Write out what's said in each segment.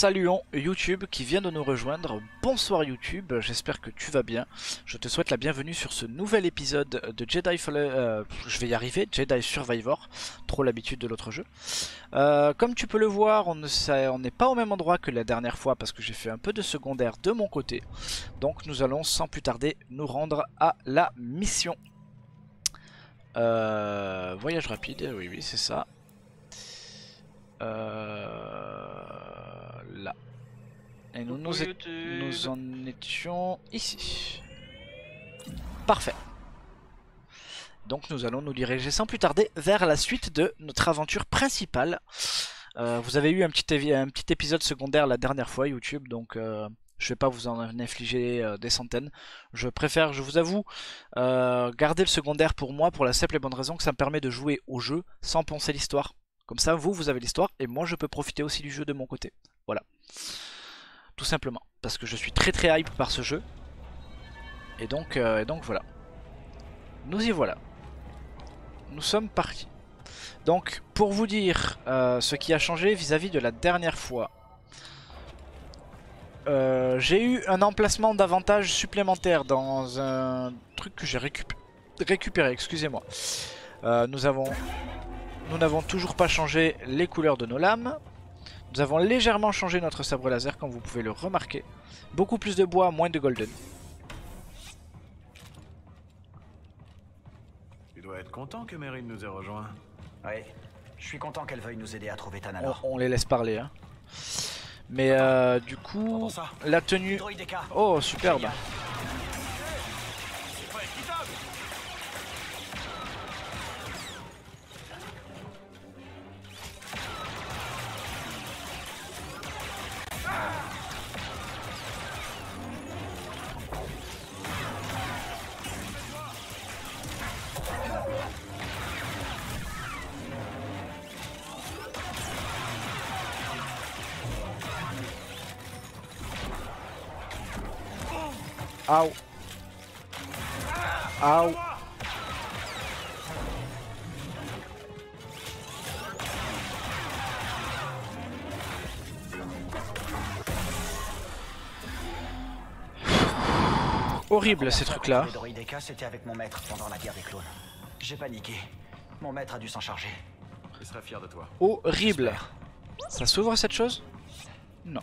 Saluons YouTube qui vient de nous rejoindre. Bonsoir YouTube, j'espère que tu vas bien. Je te souhaite la bienvenue sur ce nouvel épisode de Jedi. Euh, je vais y arriver, Jedi Survivor. Trop l'habitude de l'autre jeu. Euh, comme tu peux le voir, on n'est pas au même endroit que la dernière fois parce que j'ai fait un peu de secondaire de mon côté. Donc nous allons sans plus tarder nous rendre à la mission. Euh, voyage rapide, oui oui c'est ça. Euh. Et nous nous, nous en étions ici. Parfait. Donc nous allons nous diriger sans plus tarder vers la suite de notre aventure principale. Euh, vous avez eu un petit, un petit, épisode secondaire la dernière fois YouTube, donc euh, je vais pas vous en infliger des centaines. Je préfère, je vous avoue, garder le secondaire pour moi pour la simple et bonne raison que ça me permet de jouer au jeu sans penser l'histoire. Comme ça, vous, vous avez l'histoire, et moi, je peux profiter aussi du jeu de mon côté. Voilà. Tout simplement. Parce que je suis très très hype par ce jeu. Et donc, euh, et donc voilà. Nous y voilà. Nous sommes partis. Donc, pour vous dire euh, ce qui a changé vis-à-vis de la dernière fois. Euh, j'ai eu un emplacement d'avantage supplémentaire dans un truc que j'ai récupéré, excusez-moi. nous avons nous n'avons toujours pas changé les couleurs de nos lames. Nous avons légèrement changé notre sabre laser comme vous pouvez le remarquer. Beaucoup plus de bois, moins de golden. Tu dois être content que Meryn nous ait rejoint. Oui, je suis content qu'elle veuille nous aider à trouver Tanalor. On, on les laisse parler. Hein. Mais euh, du coup, la tenue... Oh, superbe. Au. Au. Horrible ces trucs là. c'était avec mon maître pendant la guerre des clones. J'ai paniqué. Mon maître a dû s'en charger. Il serait fier de toi. Horrible. Ça s'ouvre cette chose? Non.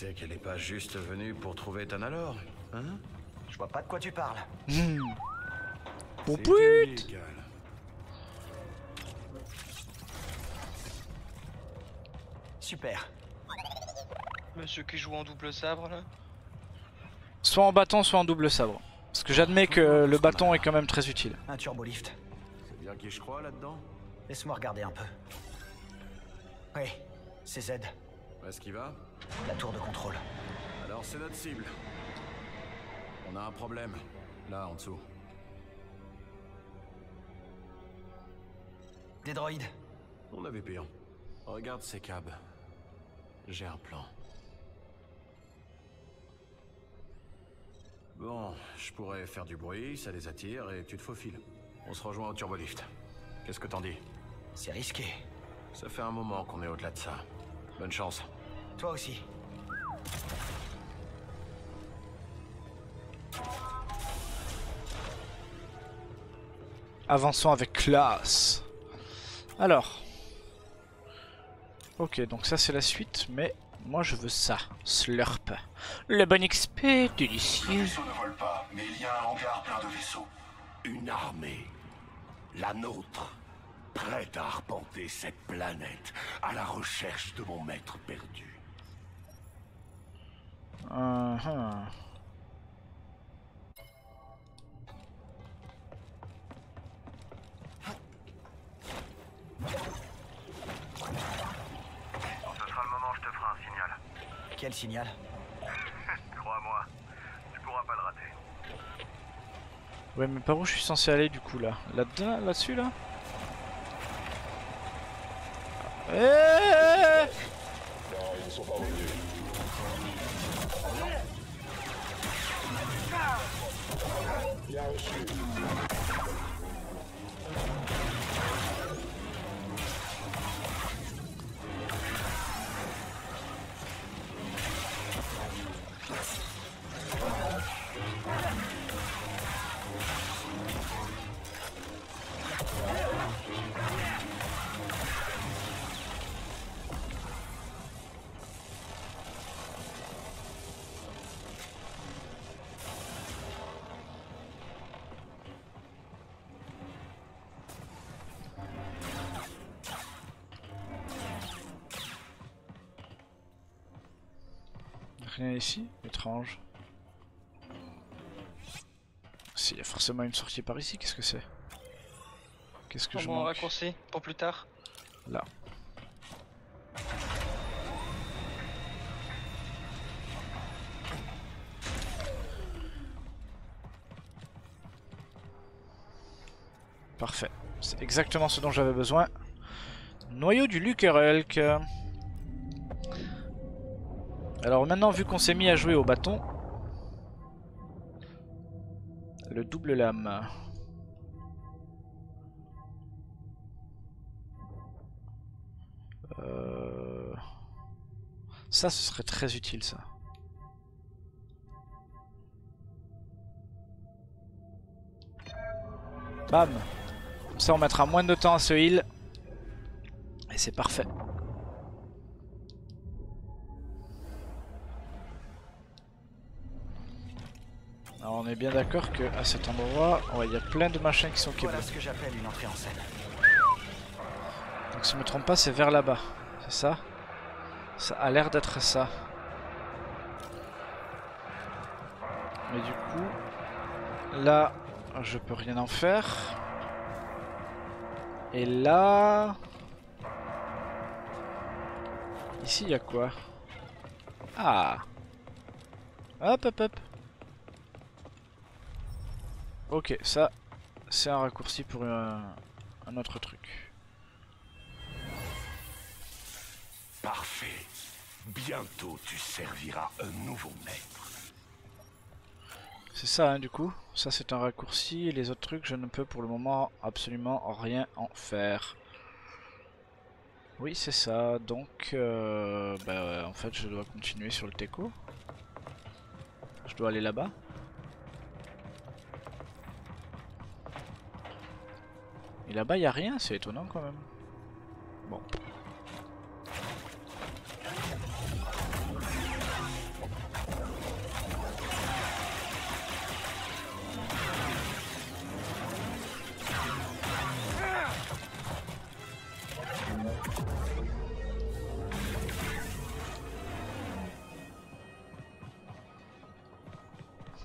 sais qu'elle est pas juste venue pour trouver Tanalor, hein? Je vois pas de quoi tu parles. Mmh. Oh pute Super. Monsieur qui joue en double sabre là? Soit en bâton, soit en double sabre. Parce que j'admets que le bâton est quand même très utile. Un turbo lift. C'est bien qui je crois là-dedans? Laisse-moi regarder un peu. Oui, c'est Z. Est-ce qu'il va? La tour de contrôle. Alors c'est notre cible. On a un problème, là en dessous. Des droïdes. On avait pire. Regarde ces câbles. J'ai un plan. Bon, je pourrais faire du bruit, ça les attire et tu te faufiles. On se rejoint au turbolift. Qu'est-ce que t'en dis? C'est risqué. Ça fait un moment qu'on est au-delà de ça. Bonne chance. Toi aussi. Avançons avec classe. Alors. Ok, donc ça c'est la suite, mais moi je veux ça. Slurp. Le bon XP, délicieux. Le vaisseau ne vole pas, mais il y a un hangar plein de vaisseaux. Une armée. La nôtre. prête à arpenter cette planète à la recherche de mon maître perdu. Uh -huh. Ce sera le moment, je te ferai un signal. Quel signal? Crois-moi, tu pourras pas le rater. Ouais, mais par où je suis censé aller du coup là? Là-dedans Là-dessus là, Eh Non, ils ne sont pas revenus. Bien reçu. Ici Étrange. S'il y a forcément une sortie par ici, qu'est-ce que c'est? Qu'est-ce que je Bon, manque? raccourci pour plus tard. Là. Parfait. C'est exactement ce dont j'avais besoin. Noyau du Lukerelk. Alors maintenant, vu qu'on s'est mis à jouer au bâton, le double lame. Euh, Ça, ce serait très utile, ça. Bam Comme ça, on mettra moins de temps à ce heal. Et c'est parfait. On est bien d'accord que à cet endroit, ouais, il y a plein de machins qui sont Voilà ce que j'appelle une entrée en scène. Donc si je me trompe pas, c'est vers là-bas. C'est ça? Ça a l'air d'être ça. Mais du coup, là, je peux rien en faire. Et là... Ici, il y a quoi? Ah Hop, hop, hop. Ok, ça, c'est un raccourci pour un, un autre truc. Parfait. Bientôt, tu serviras un nouveau maître. C'est ça, hein, du coup. Ça, c'est un raccourci. Et les autres trucs, je ne peux pour le moment absolument rien en faire. Oui, c'est ça. Donc, euh, bah, en fait, je dois continuer sur le teco. Je dois aller là-bas. Et là-bas, il a rien. C'est étonnant quand même. Bon.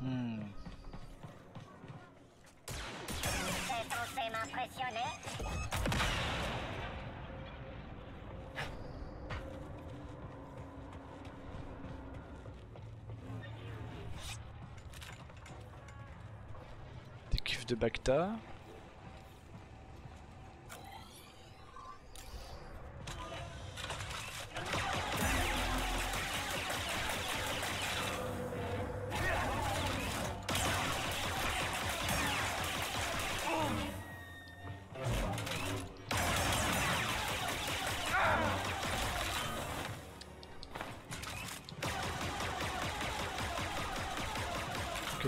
Hmm. Des cuves de Bacta.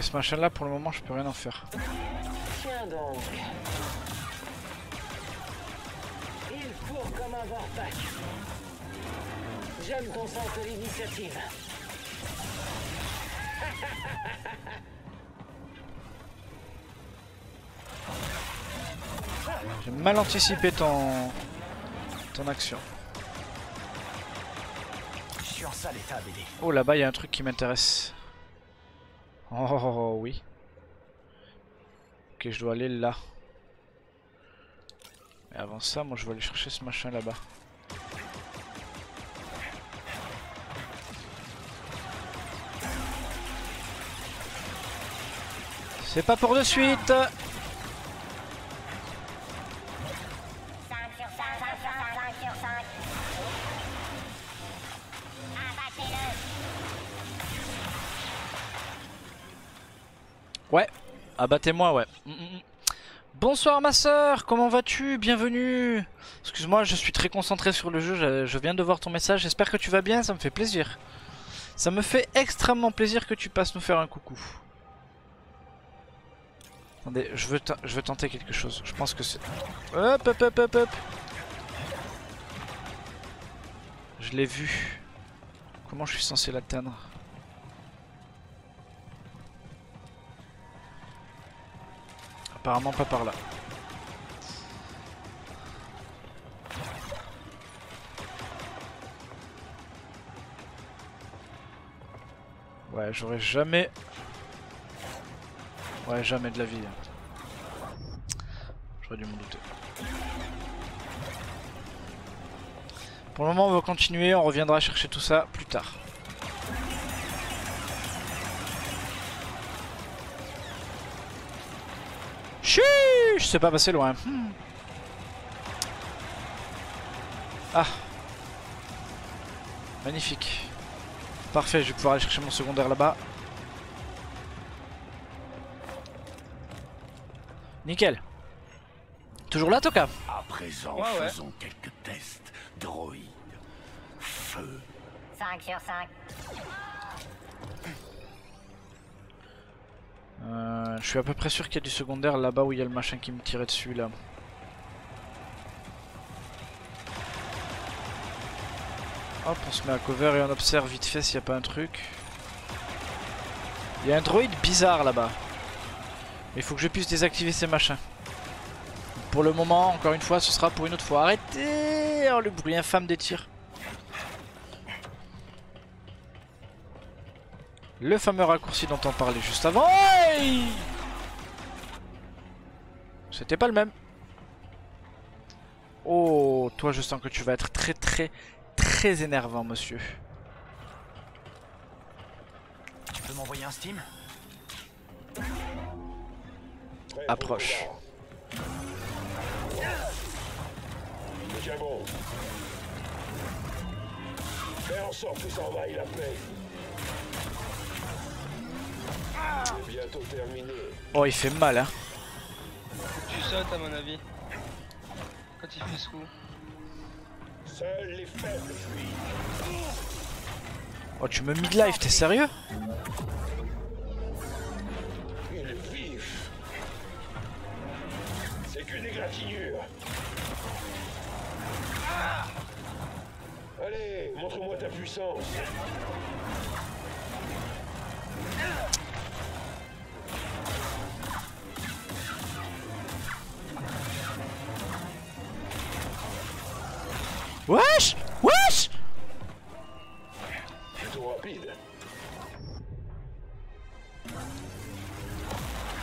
Ce machin là pour le moment je peux rien en faire. Tiens donc. Il court comme un Vorpac. J'aime ton sens de l'initiative. J'ai mal anticipé ton... ton action. Oh là-bas il y a un truc qui m'intéresse. Oh, oui. Ok je dois aller là. Mais avant ça moi je vais aller chercher ce machin là-bas. C'est pas pour de suite abattez-moi, ouais. Mm, mm, mm. Bonsoir ma soeur, comment vas-tu? Bienvenue. Excuse-moi, je suis très concentré sur le jeu, je, je viens de voir ton message, j'espère que tu vas bien, ça me fait plaisir. Ça me fait extrêmement plaisir que tu passes nous faire un coucou. Attendez, je veux, je veux tenter quelque chose, je pense que c'est... Hop, hop, hop, hop, hop. Je l'ai vu. Comment je suis censé l'atteindre? Apparemment pas par là. Ouais, j'aurais jamais... Ouais, jamais de la vie. J'aurais dû m'en douter. Pour le moment, on va continuer, on reviendra chercher tout ça plus tard. Chuuuuh C'est pas passé loin. Hmm. Ah. Magnifique. Parfait, je vais pouvoir aller chercher mon secondaire là-bas. Nickel. Toujours là, Toka? À présent, Ouais, ouais. faisons quelques tests. Droïde. Feu. 5 sur 5. Je suis à peu près sûr qu'il y a du secondaire là-bas où il y a le machin qui me tirait dessus là. Hop, on se met à cover et on observe vite fait s'il n'y a pas un truc. Il y a un droïde bizarre là-bas. Il faut que je puisse désactiver ces machins. Pour le moment, encore une fois, ce sera pour une autre fois. Arrêtez Oh, le bruit infâme des tirs. Le fameux raccourci dont on parlait juste avant. C'était pas le même. Oh, toi je sens que tu vas être très très très énervant monsieur. Tu peux m'envoyer un Steam? Approche. Fais en sorte que ça envahisse la paix. Bientôt terminé. Oh il fait mal hein. Tu sautes à mon avis. Quand il fait ce coup. Seuls les faibles fuient. Oh tu me midlife, t'es sérieux? Il est vif. C'est qu'une égratignure. Allez, montre-moi ta puissance. Wesh Wesh Plutôt rapide.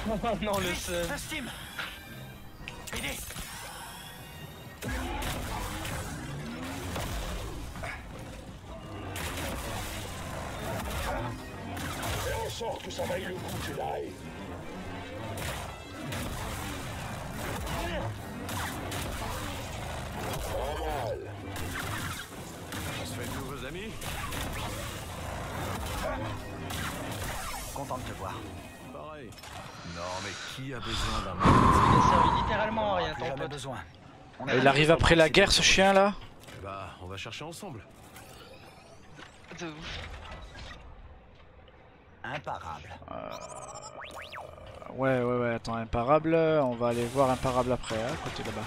Oh non, le seul. BD Fais en sorte que ça vaille le coup, Jedi. Pas Content de te voir. Pareil. Non, mais qui a besoin d'un Il a servi littéralement à rien, Plus ton jamais pote. besoin. On Il arrive après la guerre ce chien là Bah, on va chercher ensemble. De ouf. Imparable. Ouais ouais ouais attends imparable, on va aller voir imparable après hein, à côté là-bas.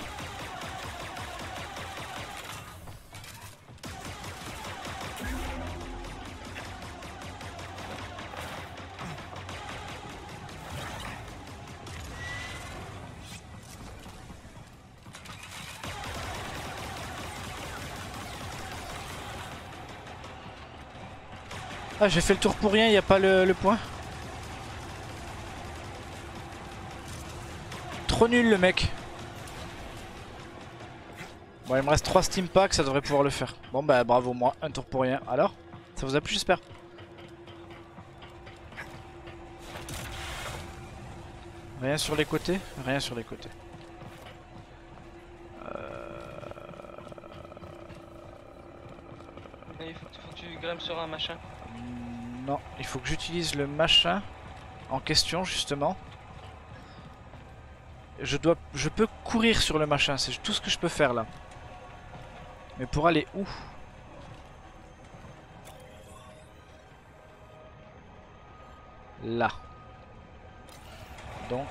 Ah, j'ai fait le tour pour rien, y a pas le, le point. Trop nul le mec. Bon, il me reste 3 Steam Packs, ça devrait pouvoir le faire. Bon, bah bravo, moi, un tour pour rien. Alors Ça vous a plu, j'espère Rien sur les côtés Rien sur les côtés. Il faut, faut que tu grimpes sur un machin. Non, il faut que j'utilise le machin en question justement. Je dois, je peux courir sur le machin, c'est tout ce que je peux faire là. Mais pour aller où? Là. Donc.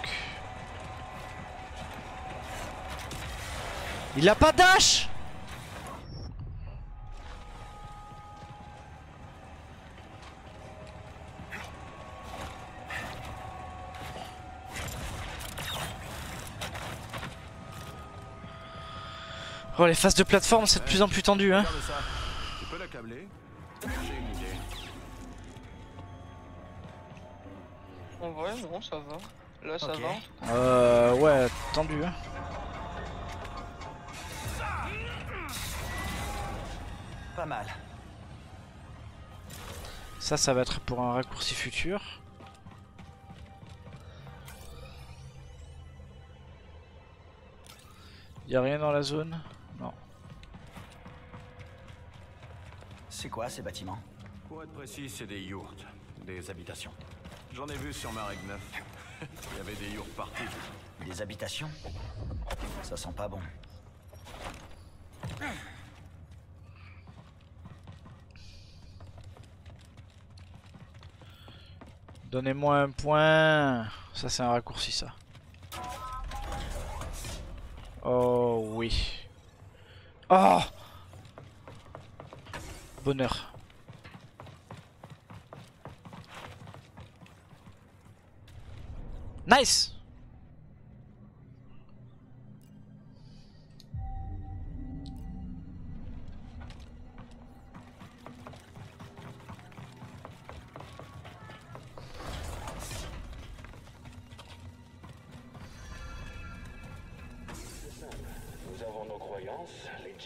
Il a pas dash Oh les phases de plateforme c'est de plus en plus tendu hein ça. Tu peux l'accabler J'ai une idée. En vrai, non, ça va. Là, ça va. Euh ouais tendu hein Pas mal. Ça ça va être pour un raccourci futur Y'a rien dans la zone Non C'est quoi ces bâtiments? Pour être précis, c'est des yurts, des habitations. J'en ai vu sur Marek 9. Il y avait des yurts partout. Des habitations? Ça sent pas bon. Donnez-moi un point Ça c'est un raccourci ça Oh oui Oh Bonheur. Nice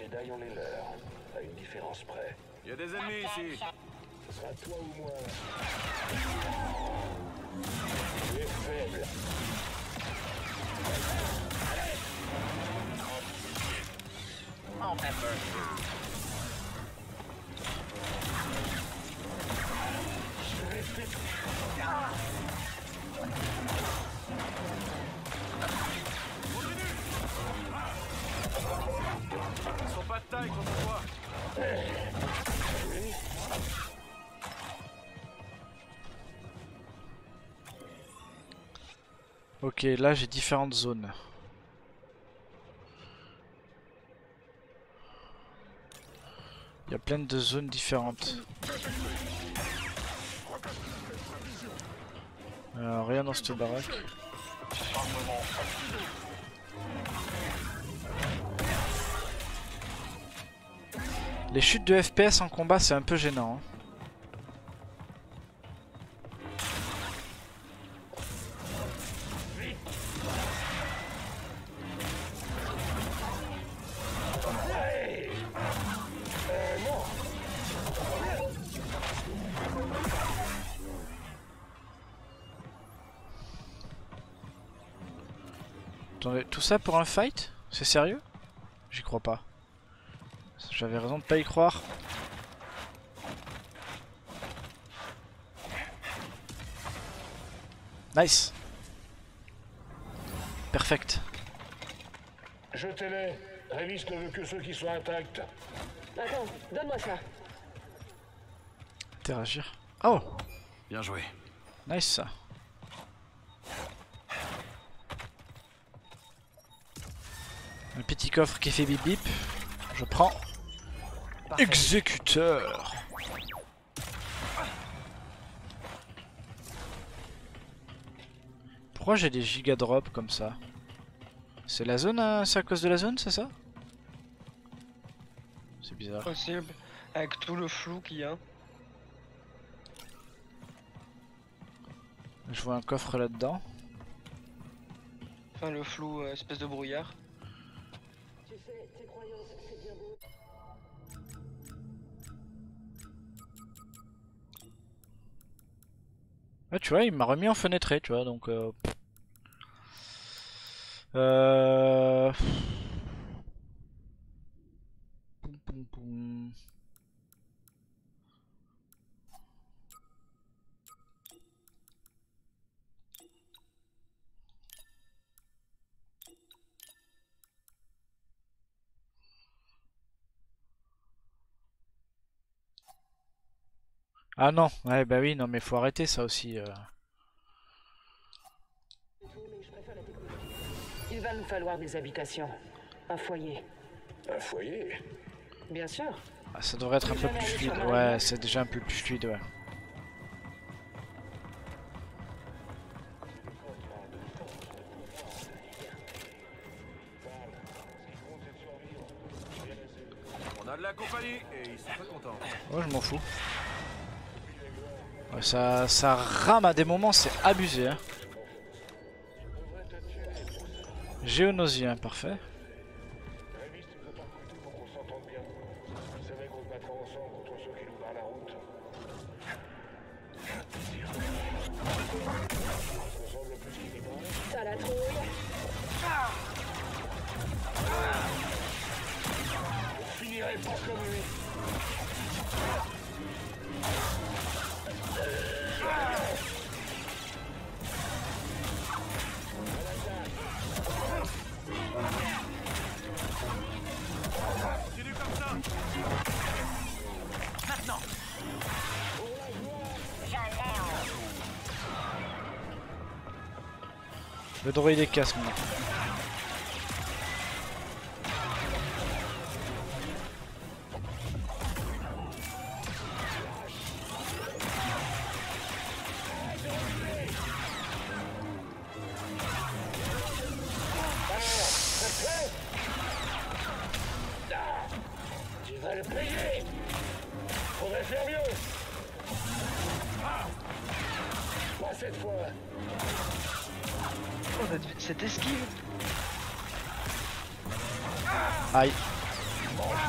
Jedi ont les leurs. À une différence près. Il y a des ennemis ici. Ce sera toi ou moi. Tu es faible. Ils sont pas de Ok, là j'ai différentes zones. Il y a plein de zones différentes. Euh, rien dans cette baraque. Les chutes de FPS en combat c'est un peu gênant. hein. Tout ça pour un fight? C'est sérieux? J'y crois pas. J'avais raison de pas y croire. Nice Perfect. Jetez-les. Révis ne veut que ceux qui sont intacts. Attends, donne-moi ça. Interagir. Oh Bien joué. Nice ça. Un petit coffre qui fait bip bip. Je prends. Exécuteur. Pourquoi j'ai des giga drops comme ça? C'est la zone, hein, c'est à cause de la zone, c'est ça? C'est bizarre. Possible. Avec tout le flou qu'il y a. Je vois un coffre là-dedans. Enfin, le flou, euh, espèce de brouillard. Tu sais, tes croyances, Ouais, tu vois, il m'a remis en fenêtré, tu vois, donc... Euh... euh... Ah non, ouais bah oui, non mais faut arrêter ça aussi. euh. et tout, mais je préfère la technologie. Il va nous falloir des habitations. Un foyer. Un foyer? Bien sûr. Ah, ça devrait être un peu plus fluide. Ouais, c'est déjà un peu plus fluide, ouais. On a de la compagnie et ils sont pas contents. Ouais, je m'en fous. Ça, rame à des moments, c'est abusé. Hein. Géonosien, parfait. Le droïde est casse maintenant.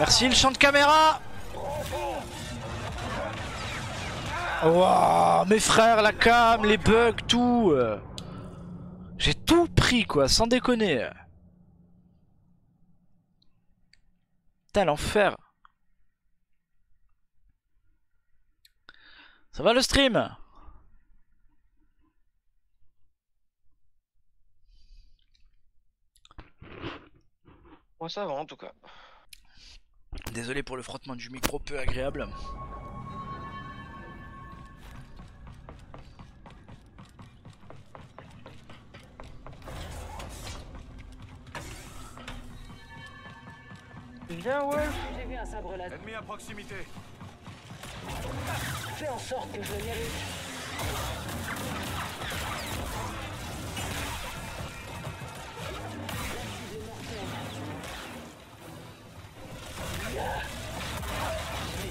Merci le champ de caméra Wouah, mes frères, la cam, les bugs, tout. J'ai tout pris quoi, sans déconner Putain l'enfer Ça va le stream? Moi, ça va en tout cas. Désolé pour le frottement du micro peu agréable. Viens, ouais. J'ai vu un sabre laser. Ennemi à proximité. Fais en sorte que je le mérite.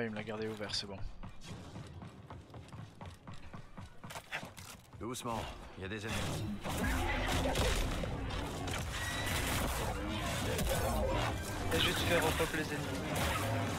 Ouais, il me l'a gardé ouvert, c'est bon. Doucement, il y a des ennemis. Et je vais te faire au peuple les ennemis.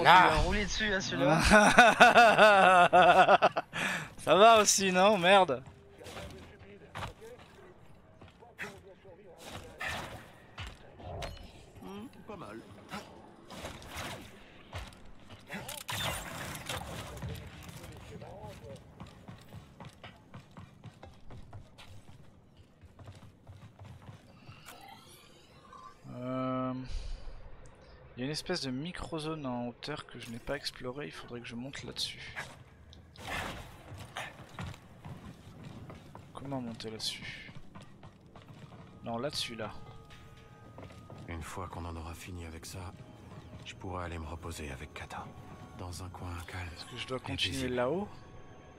On lui Voilà. a roulé dessus à celui-là. Ça va aussi, non? Merde. Pas mal. Euh, Il y a une espèce de micro-zone en hauteur que je n'ai pas explorée, il faudrait que je monte là-dessus. Comment monter là-dessus? Non, là-dessus, là. Une fois qu'on en aura fini avec ça, je pourrai aller me reposer avec Kata. Dans un coin calme, Est-ce que je dois continuer là-haut?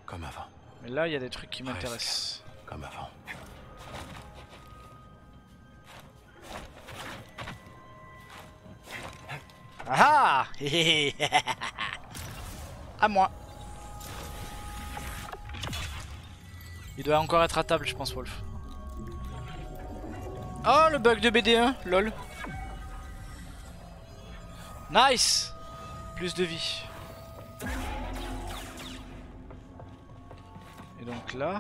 Comme avant. Mais là, il y a des trucs qui m'intéressent. Comme avant. Ah À moi Il doit encore être à table, je pense, Wolf. Oh, le bug de BD1, lol. Nice Plus de vie. Et donc là...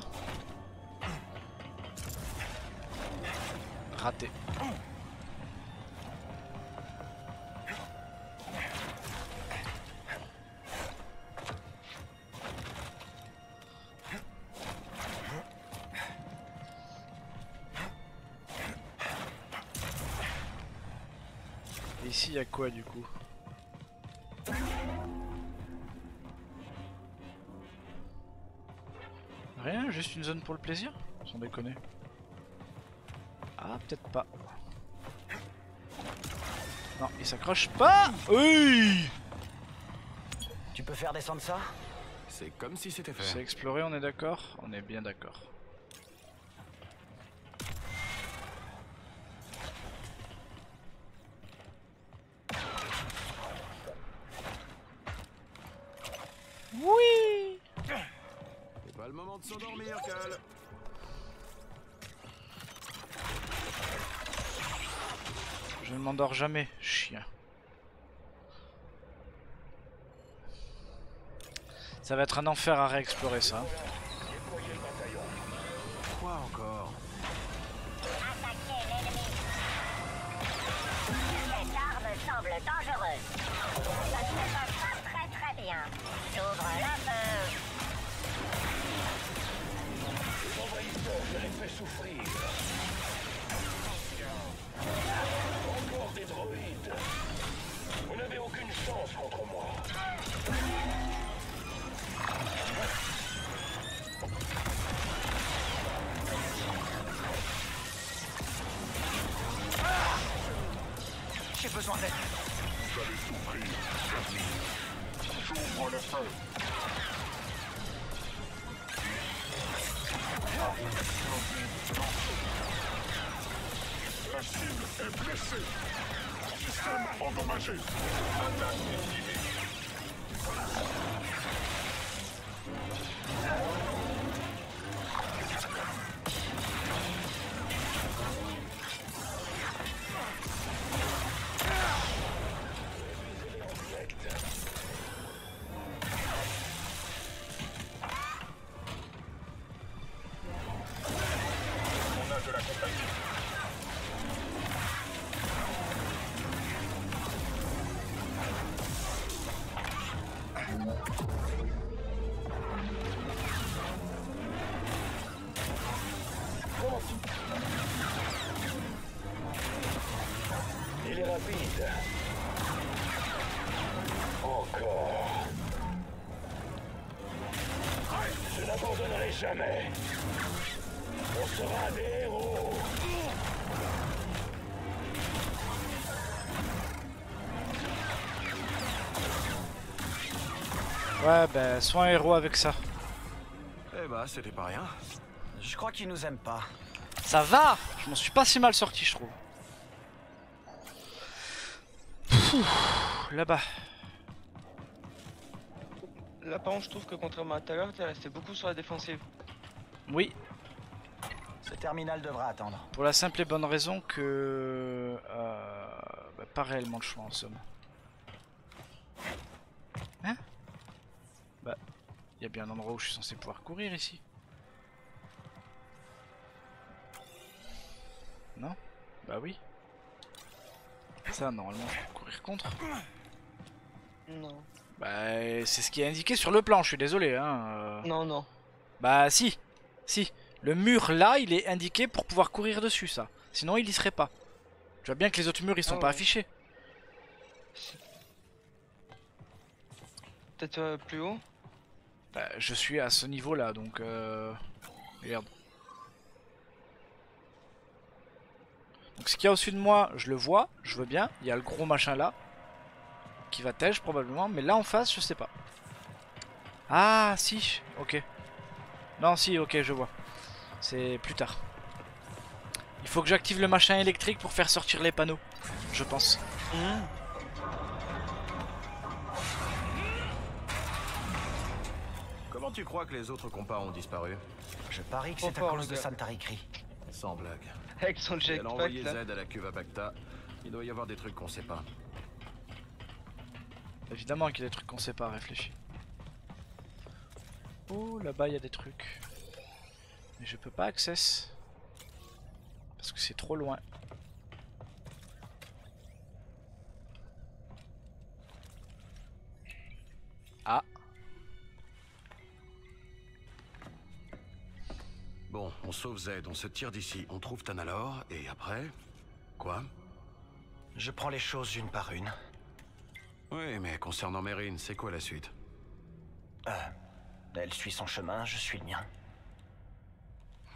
Raté. Quoi du coup Rien, juste une zone pour le plaisir Sans déconner. Ah, peut-être pas. Non, il s'accroche pas Oui Tu peux faire descendre ça? C'est comme si c'était C'est fait. exploré, on est d'accord? On est bien d'accord. Oui C'est pas le moment de s'endormir, Cal. Je ne m'endors jamais, chien. Ça va être un enfer à réexplorer ça. Quoi encore? Cette arme semble dangereuse. J'ouvre la je les fais souffrir. Encore des droïdes. Vous n'avez aucune chance contre moi. Besoin d'aide. J'ouvre le feu. La cible est blessée. Système endommagé. Attaque jamais. On sera des héros. Ouais, ben, sois un héros avec ça. Eh bah, c'était pas rien. Je crois qu'ils nous aiment pas. Ça va? Je m'en suis pas si mal sorti, je trouve. Pfff, Là-bas. Là, par contre, je trouve que contrairement à tout à l'heure, t'es resté beaucoup sur la défensive. Oui, Ce terminal devra attendre. pour la simple et bonne raison que... euh, bah, pas réellement le choix en somme. Hein? Bah, il y a bien un endroit où je suis censé pouvoir courir ici. Non? Bah oui. Ça, normalement, je peux courir contre. Non. Bah, c'est ce qui est indiqué sur le plan, je suis désolé. Hein. euh. Non, non. Bah si, si. Le mur là, il est indiqué pour pouvoir courir dessus, ça. Sinon, il y serait pas. Tu vois bien que les autres murs, ils sont Ah pas affichés. Peut-être euh, plus haut? Bah, je suis à ce niveau là, donc euh... Regarde. Donc ce qu'il y a au-dessus de moi, je le vois, je veux bien. Il y a le gros machin là. Qui va tège probablement, mais là en face, je sais pas. Ah si, ok. Non si, ok, je vois. C'est plus tard. Il faut que j'active le machin électrique pour faire sortir les panneaux, je pense. Comment tu crois que les autres compas ont disparu? Je parie que c'est à cause de gars. Santarikri. Sans blague. Avec son Elle a jetpack envoyé là. Z à la cuve à Bacta. Il doit y avoir des trucs qu'on sait pas. Évidemment qu'il y a des trucs qu'on sait pas réfléchir. Oh, là-bas il y a des trucs. Mais je peux pas access. Parce que c'est trop loin. Ah, Bon, on sauve Z, on se tire d'ici, on trouve Tanalor, et après Quoi? Je prends les choses une par une. Oui, mais concernant Mérine, c'est quoi la suite? Euh, elle suit son chemin, je suis le mien.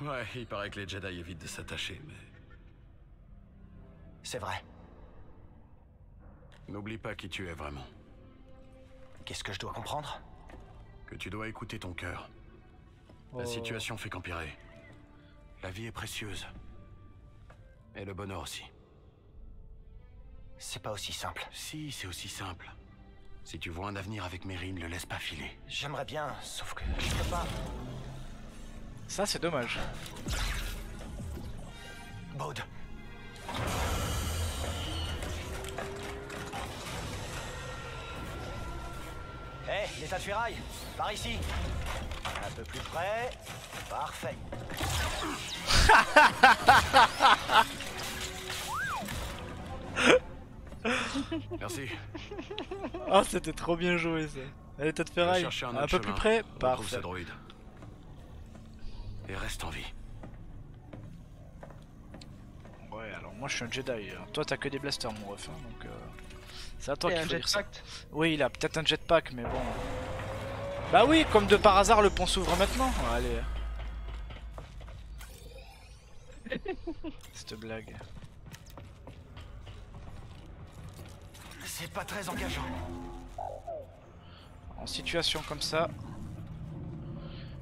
Ouais, il paraît que les Jedi évitent de s'attacher, mais... C'est vrai. N'oublie pas qui tu es vraiment. Qu'est-ce que je dois comprendre? Que tu dois écouter ton cœur. La Oh. situation fait qu'empirer. La vie est précieuse. Et le bonheur aussi. C'est pas aussi simple. Si, c'est aussi simple. Si tu vois un avenir avec Mérine, le laisse pas filer. J'aimerais bien, sauf que je peux pas. ça c'est dommage. Baud. Hé, l'état de ferraille Par ici Un peu plus près. Parfait. Merci. Ah, c'était trop bien joué ça. Allez, tas de Je vais ferraille. un Un, peu plus près Parfait. droïde. Et reste en vie. Ouais, alors moi je suis un Jedi. hein. Toi t'as que des blasters, mon ref. hein, donc euh, c'est à toi qu'il un faut dire ça. jetpack. Oui, il a peut-être un jetpack, mais bon. Bah oui, comme de par hasard, le pont s'ouvre maintenant. Allez. Cette blague. C'est pas très engageant. En situation comme ça,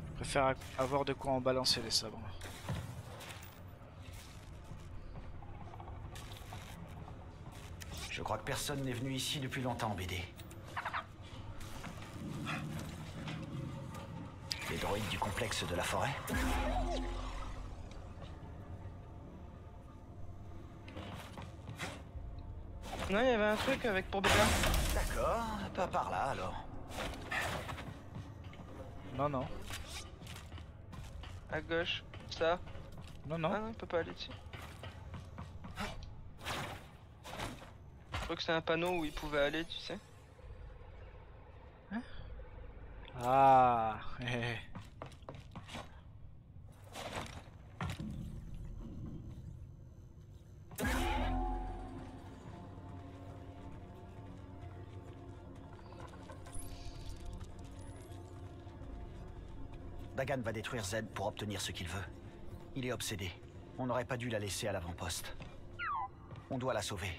je préfère avoir de quoi en balancer les sabres. Je crois que personne n'est venu ici depuis longtemps, BD. Les droïdes du complexe de la forêt Non, il y avait un truc avec pour bébé. D'accord, pas par là alors. Non, non. À gauche. Ça. Non, Ah non. non, il peut pas aller dessus. Je crois que c'est un panneau où il pouvait aller, tu sais. Ah. Dagan va détruire Z pour obtenir ce qu'il veut. Il est obsédé. On n'aurait pas dû la laisser à l'avant-poste. On doit la sauver.